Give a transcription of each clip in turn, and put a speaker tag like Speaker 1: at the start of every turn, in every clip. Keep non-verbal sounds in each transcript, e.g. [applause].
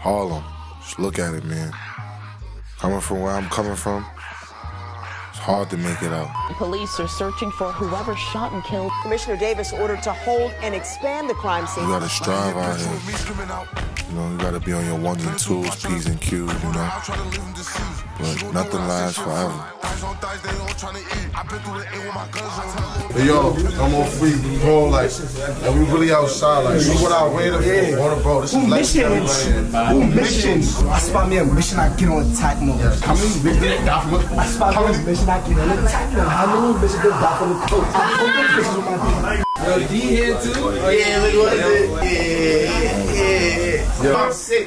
Speaker 1: Harlem. Just look at it, man. Coming from where I'm coming from, it's hard to make it out.
Speaker 2: Police are searching for whoever shot and killed.
Speaker 3: Commissioner Davis ordered to hold and expand the crime scene.
Speaker 1: You gotta strive out here. You know, you gotta be on your ones and twos, P's and Q's, you know. But nothing lasts forever.
Speaker 4: Hey, yo, I'm on free, bro, like, and we really outside, like, see what I waited for, bro, bro, this is
Speaker 5: missions? Who missions? I spot me a mission, I get on attack mode.
Speaker 4: How many missions got from
Speaker 5: I spot me a mission, I get on attack mode. How many missions did die from the coast? I'm putting them bitches on my dick.
Speaker 6: Yo, D here too? Oh,
Speaker 5: yeah, look what it Yeah, yeah, yeah. I'm sick.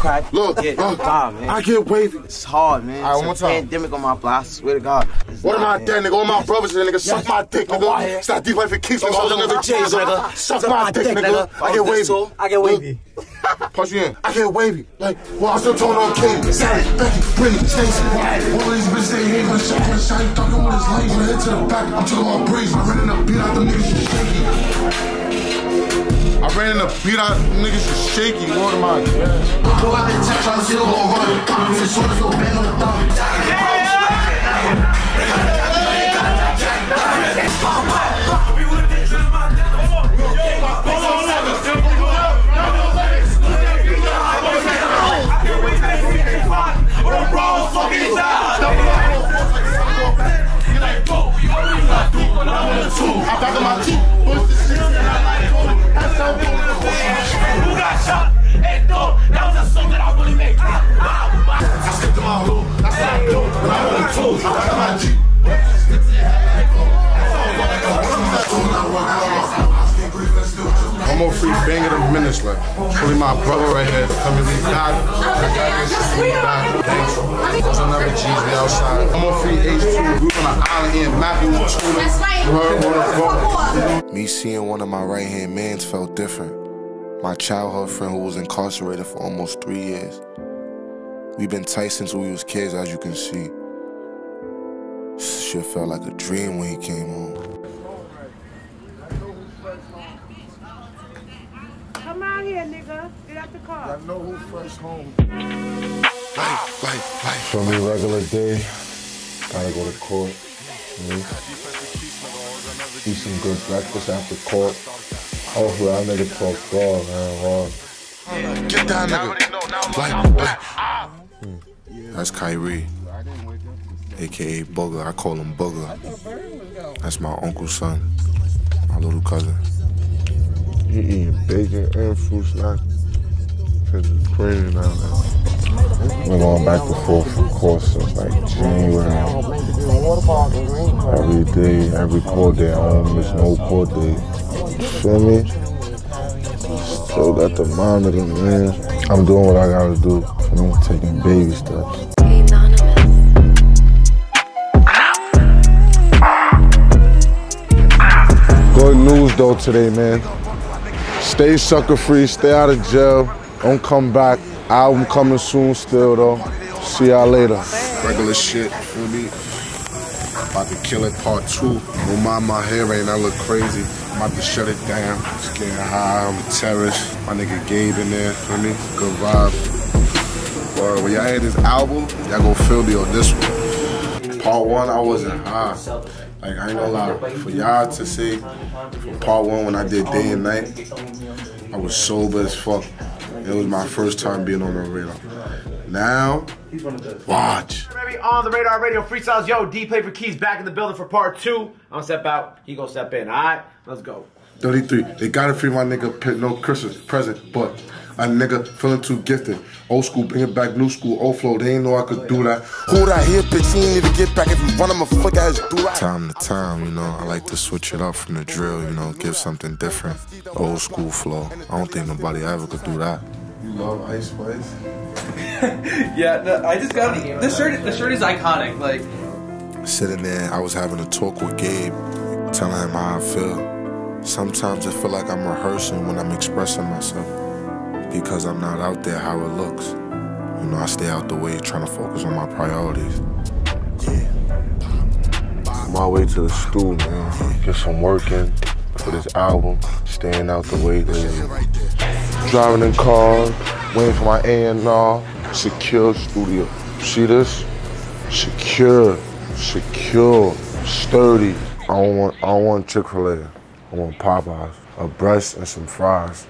Speaker 7: crack.
Speaker 4: Look,
Speaker 7: get
Speaker 4: look,
Speaker 7: die, man.
Speaker 4: I get wavy.
Speaker 7: It's hard, man.
Speaker 4: All right,
Speaker 7: it's
Speaker 4: one
Speaker 7: a
Speaker 4: time.
Speaker 7: pandemic on my block. I swear to God. It's
Speaker 4: What am I dead, nigga? All my brothers and nigga, suck my dick, nigga. Not deep life in Kings, nigga. Holding every J's, nigga. Suck my dick, nigga. I get wavy.
Speaker 5: I get wavy.
Speaker 4: Punch you in. I get wavy. Like, well, I'm still talking on King. Sally, Becky, Brittany, Stacy. All these bitches, they hate my shit. My shiny thugging with his legs, my head to the back. I'm talking about breeze. I ran in the beat out them niggas shaky. I ran in the beat out niggas is shaky. Lord of my God. Go out there, touch, I'm still gonna run. Pop me, short, go bend on the thumb. I'm my brother right here. Coming in God. I got this shit. God. Thanks. Those are G's. We outside. I'm on free H2. We on an island here in Matthew. That's
Speaker 8: right.
Speaker 1: Me seeing one of my right hand mans felt different. My childhood friend who was incarcerated for almost three years. We've been tight since we was kids, as you can see. Shit felt like a dream when he came home.
Speaker 8: Come out here, nigga. Get out the car.
Speaker 4: I know who fresh home.
Speaker 1: Like, like, like.
Speaker 9: For me, regular day, gotta go to court. you know. Eat some good breakfast after court. Oh, Hopefully, I nigga talk God, man. Hard.
Speaker 1: Get down, nigga. Like, like. That's Kyrie, aka Booger. I call him Booger. That's my uncle's son, my little cousin.
Speaker 9: He eating bacon and fruit snack. Cause it's crazy now. We're going back and forth from course since like January. Every day, every court day, I don't miss no court day. You feel me? Still got the mind of the man. I'm doing what I gotta do. Me, taking baby steps. Good news though today, man. Stay sucker free, stay out of jail, don't come back. Album coming soon still though. See y'all later.
Speaker 1: Regular shit, feel me? About to kill it, part two. Don't mind my hair, ain't I look crazy. About to shut it down. Just getting high, I'm a terrorist. My nigga Gabe in there, feel me? Good vibe. Word, when y'all hear this album, y'all gonna feel me on this one. Part one, I wasn't high. Like, I ain't gonna lie. For y'all to see, part one, when I did day and night, I was sober as fuck. It was my first time being on the radar. Now, watch.
Speaker 10: Baby, on the radar radio freestyles. Yo, D Play4Keeps back in the building for part two. I'm gonna step out. He gonna step in. All right, let's go.
Speaker 1: 33. They gotta free my nigga no Christmas present, but a nigga feeling too gifted. Old school, bring it back, new school, old flow. They ain't know I could do that. Who that here, bitch? He ain't need to get back if you run him a fuck ass do that. Time to time, you know, I like to switch it up from the drill, you know, give something different. Old school flow. I don't think nobody ever could do that. You love Ice Spice? [laughs]
Speaker 6: yeah, no, I just got this shirt. The shirt is iconic. Like,
Speaker 1: Sitting there, I was having a talk with Gabe, telling him how I feel. Sometimes I feel like I'm rehearsing when I'm expressing myself because I'm not out there how it looks. You know, I stay out the way trying to focus on my priorities.
Speaker 4: On my way to the stool, man. Get some work in for this album. Staying out the way, lazy. Driving in cars, waiting for my A&R. Secure studio. See this? Secure, secure, sturdy. I don't want, I don't want Chick-fil-A. I want Popeyes. A breast and some fries.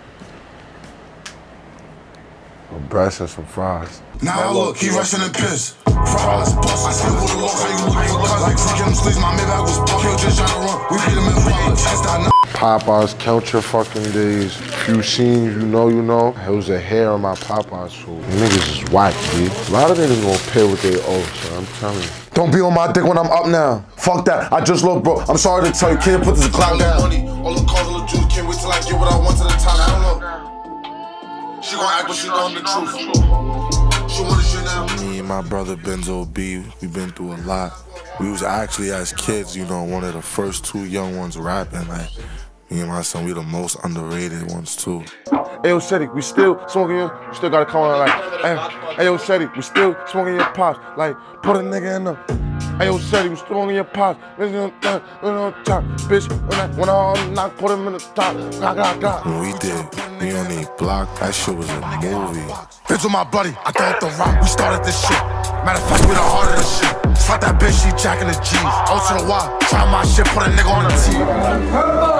Speaker 4: A breast and some fries.
Speaker 5: Now look, he rushing and piss. Fries, bust. I still go to walk, how you look for cuz like freaking them sleeves. My Maybach was buck. Yo, just trying to run. We beat him in public. That's that
Speaker 4: Popeyes, count your fucking days. Few scenes, you know, you know. It was a hair on my Popeyes food. Niggas is whack, B. A lot of niggas gonna pay what they owe, so I'm telling you.
Speaker 5: Don't be on my dick when I'm up now. Fuck that. I just look, bro. I'm sorry to tell you, can't put this clock down. Money, all the cars, all the juice. Can't wait till I get what I want to the top. I don't know. She gon' act, but she knowin' the truth. She want shit now.
Speaker 1: Me and my brother Benzo B, we been through a lot. We was actually as kids, you know, one of the first two young ones rapping. Like me and my son, we the most underrated ones too.
Speaker 4: Hey, yo, Shetty, we still smoking your, we still gotta come on like, hey, hey, yo, Shetty, we still smoking your pops. Like, put a nigga in the, hey, yo, Shetty, we smoking your pops. Listen to the top, bitch, when I, when I knock, put him in the top.
Speaker 1: When we did, we on the block, that shit was a movie.
Speaker 5: Bitch with my buddy, I thought the rock, we started this shit. Matter of fact, we the heart of this shit. Slap that bitch, she jacking the G's. Out to the Y, try my shit, put a nigga on the T.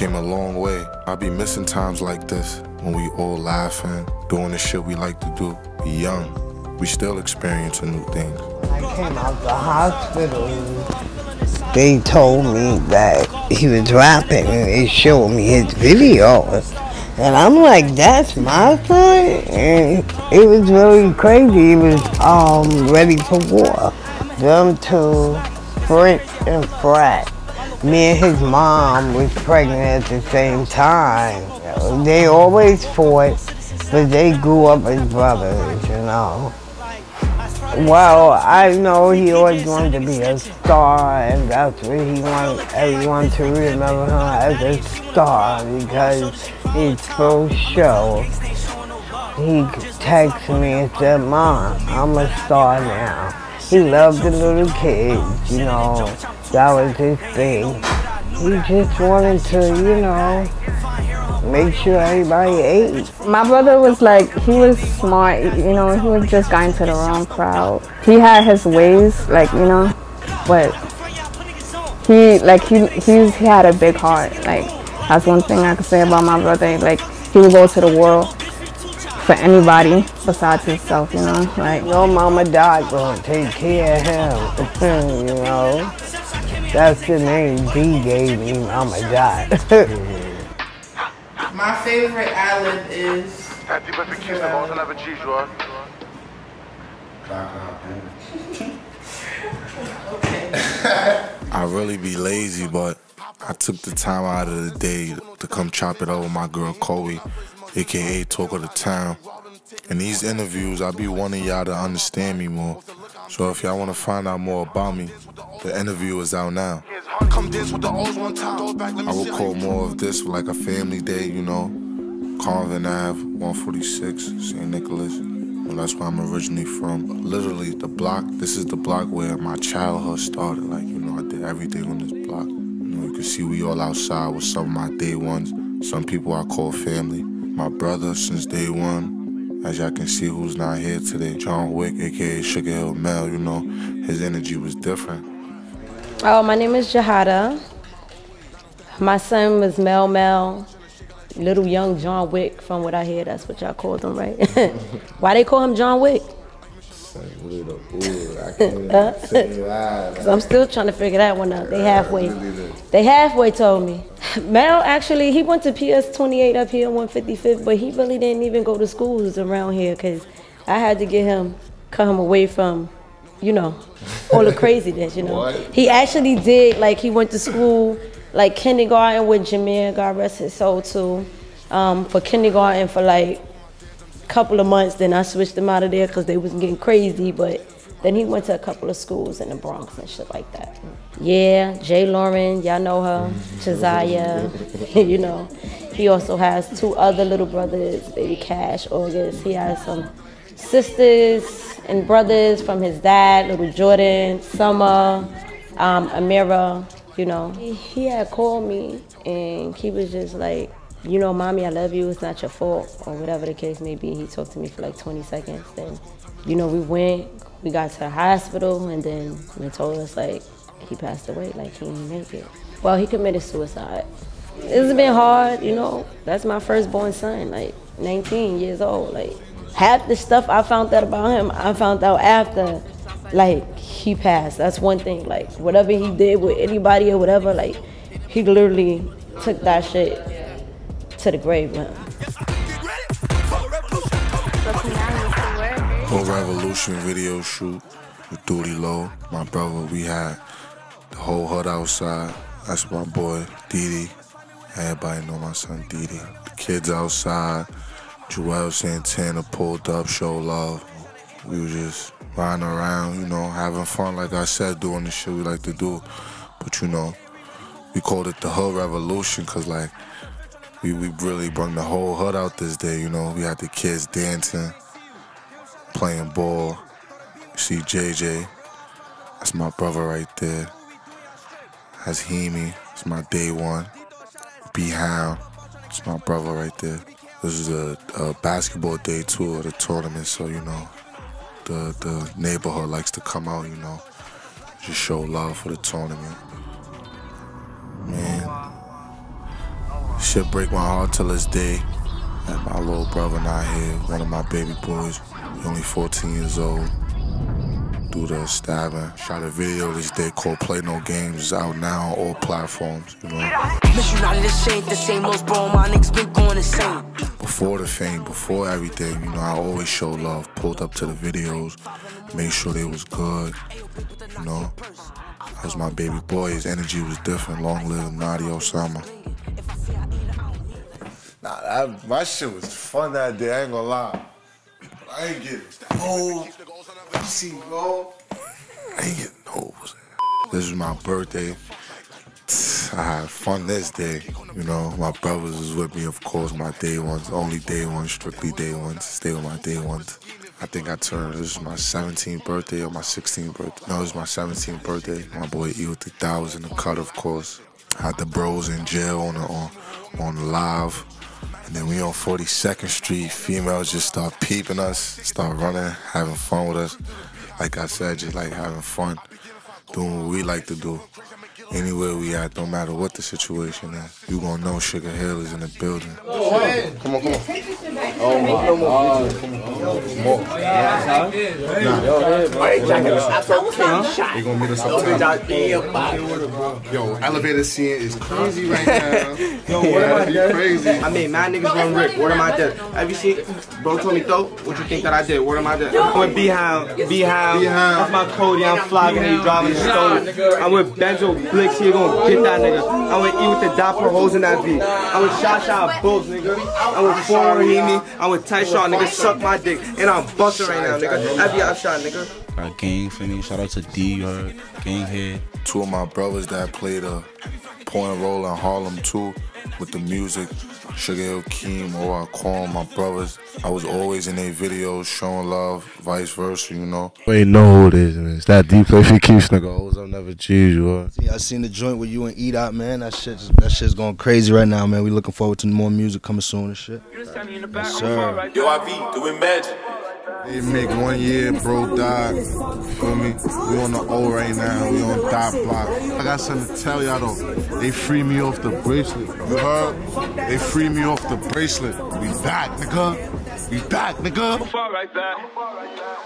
Speaker 1: came a long way. I be missing times like this when we all laughing, doing the shit we like to do. We young. We still experiencing new things.
Speaker 11: I came out the hospital. They told me that he was rapping and they showed me his video. And I'm like, that's my son? And it was really crazy. He was um, ready for war. Them two, Fritz and Frat. Me and his mom was pregnant at the same time. They always fought, but they grew up as brothers, you know. Well, I know he always wanted to be a star, and that's what he wanted everyone to remember him as a star because he's full show. He texted me and said, Mom, I'm a star now. He loved the little kids, you know, that was his thing. He just wanted to, you know, make sure everybody ate.
Speaker 12: My brother was like, he was smart, you know, he was just got into the wrong crowd. He had his ways, like, you know, but he, like, he, he's, he had a big heart. Like, that's one thing I could say about my brother. Like, he would go to the world for anybody besides himself, you know, like.
Speaker 11: Your mama died gonna take care of him, [laughs] you know. That's the name D gave me, oh Mama died. [laughs]
Speaker 6: My favorite ad is.
Speaker 4: Happy birthday, kiss them all, 11 G's, right?
Speaker 1: I really be lazy, but I took the time out of the day to come chop it up with my girl Chloe, aka Talk of the Town. In these interviews, I be wanting y'all to understand me more. So if y'all want to find out more about me, the interview is out now.
Speaker 5: Come dance with the O's one time. Back,
Speaker 1: I will
Speaker 5: call
Speaker 1: more of this like a family day, you know. Convent Ave, 146, St. Nicholas. Well, that's where I'm originally from. Literally, the block, this is the block where my childhood started. Like, you know, I did everything on this block. You know, you can see we all outside with some of my day ones. Some people I call family. My brother since day one. As y'all can see who's not here today. John Wick, aka Sugar Hill Mel, you know, his energy was different.
Speaker 8: Oh, my name is Jahada. My son was Mel Mel. Little young John Wick, from what I hear, that's what y'all called him, right? [laughs] Why they call him John Wick? [laughs] Cause I'm still trying to figure that one out. They halfway. They halfway told me. [laughs] Mel actually he went to PS 28 up here 155th, but he really didn't even go to schools around here because I had to get him cut him away from, you know, all the craziness. You know,
Speaker 13: What?
Speaker 8: he actually did like he went to school like kindergarten with Jameer, God rest his soul too, um, for kindergarten for like a couple of months. Then I switched him out of there because they was getting crazy. But then he went to a couple of schools in the Bronx and shit like that. Yeah, Jay Lauren, y'all know her, Josiah, [laughs] you know. He also has two other little brothers, baby Cash, August. He has some sisters and brothers from his dad, little Jordan, Summer, um, Amira, you know. He, had called me and he was just like, you know, mommy, I love you. It's not your fault, or whatever the case may be. He talked to me for like 20 seconds. Then, you know, we went, we got to the hospital, and then they told us like he passed away, like he didn't make it. Well, he committed suicide. It's been hard, you know. That's my firstborn son, like 19 years old. Like half the stuff I found out about him, I found out after, like he passed. That's one thing. Like whatever he did with anybody or whatever, like he literally took that shit to the grave with him.
Speaker 1: Hood Revolution video shoot with Duty Low. My brother, we had the whole hood outside. That's my boy, Didi. Everybody know my son, Didi. The kids outside. Joel Santana pulled up, show love. We was just riding around, you know, having fun, like I said, doing the shit we like to do. But you know, we called it the Hood Revolution because, like, we, we really brought the whole hood out this day, you know. We had the kids dancing, playing ball. You see JJ, that's my brother right there. That's Hemi, it's my day one. B Hound, it's my brother right there. This is a, a basketball day two of the tournament, so you know, the the neighborhood likes to come out, you know, just show love for the tournament. Man, shit break my heart till this day. That my little brother not here, one of my baby boys, only 14 years old. Do the stabbing. Shot a video this day called Play No Games. It's out now on all platforms, you know.
Speaker 14: Miss United, this ain't the same old bro. My niggas been going insane.
Speaker 1: Before the fame, before everything, you know, I always show love. Pulled up to the videos, made sure they was good. You know, that was my baby boy. His energy was different. Long live Notti Osama.
Speaker 9: Nah, that, my shit was fun that day. I ain't gonna lie. But I ain't pussy, bro.
Speaker 1: I pussy. This is my birthday. I had fun this day. You know, my brothers was with me, of course, my day ones, only day ones, strictly day ones. Stay with my day ones. I think I turned, this is my 17th birthday or my 16th birthday. No, is my 17th birthday. My boy E thou was in the cut, of course. Had the bros in jail on on, on live. And then we on 42nd Street. Females just start peeping us, start running, having fun with us. Like I said, just like having fun, doing what we like to do. Anywhere we at, no matter what the situation is, you gonna know Sugar Hill is in the building.
Speaker 9: Come on, come on.
Speaker 7: Oh my god. Come on.
Speaker 9: Nah. They gonna meet us up top. Yo, elevator scene is crazy right now. [laughs]
Speaker 5: Yo, what am I
Speaker 9: crazy.
Speaker 5: I mean, mad niggas run Rick. What am I dead? Have you seen? Bro told me though. What you think that I did? What am I dead? I'm with B Hound. That's my Cody. I'm flogging. He driving the stolen. I'm with Benzo Blix. He gonna get that nigga. I'm with E with the Dapper hoes in that V. I'm with Shasha Bulls, nigga. I'm with Four Rahimi. I'm with Ty Shaw, nigga. Suck my dick. And I'm busting right now, nigga. Every shot, nigga.
Speaker 7: Got gang for me. Shout out to D, you heard. Gang head.
Speaker 1: Two of my brothers that played a Point point role in Harlem too, with the music. Sugar Hill Keem, or I call my brothers. I was always in their videos showing love, vice versa, you know.
Speaker 13: You ain't know who it is, man. It's that Dee Play4Keeps nigga. Always I'll never choose you. Huh?
Speaker 15: See, I seen the joint with you and Eat Out, man. That shit's that shit's going crazy right now, man. We looking forward to more music coming soon and shit. Yes, sir.
Speaker 16: Yo, IV, doing magic.
Speaker 9: They make one year, bro died. Feel me? We on the O right now. We on dot block. I got something to tell y'all though. They free me off the bracelet. You heard? They free me off the bracelet. We back, nigga. We back, nigga.
Speaker 17: Right back.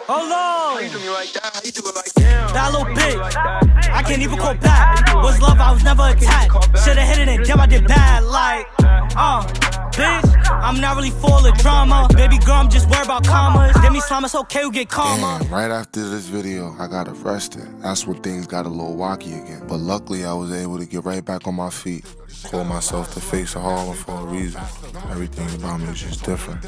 Speaker 14: Hold on.
Speaker 17: You do me like that. You do it like damn.
Speaker 14: That little bitch. I can't even call back. Was love, I was never attached. Should've hit it and damn, I did bad. Like, uh, bitch. I'm not really full of drama. Baby girl, I'm just worried about commas. Demi slime, it's okay, we get calmer.
Speaker 1: Damn, right after this video, I got arrested. That's when things got a little wacky again. But luckily, I was able to get right back on my feet. Call myself the face of Harlem for a reason. Everything about me is just different.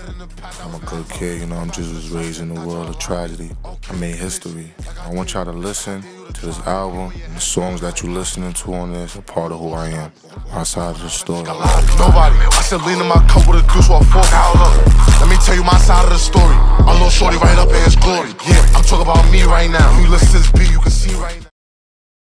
Speaker 1: I'm a good kid, you know, I'm just was raised in a world of tragedy. I made history. I want y'all to listen to this album. The songs that you're listening to on this are part of who I am. Outside of the story.
Speaker 4: Nobody. Said lean in my cup with a deuce while fork out up. Let me tell you my side of the story. My little shorty right up in his glory. Yeah, I'm talking about me right now. You listen to this beat, you can see right now.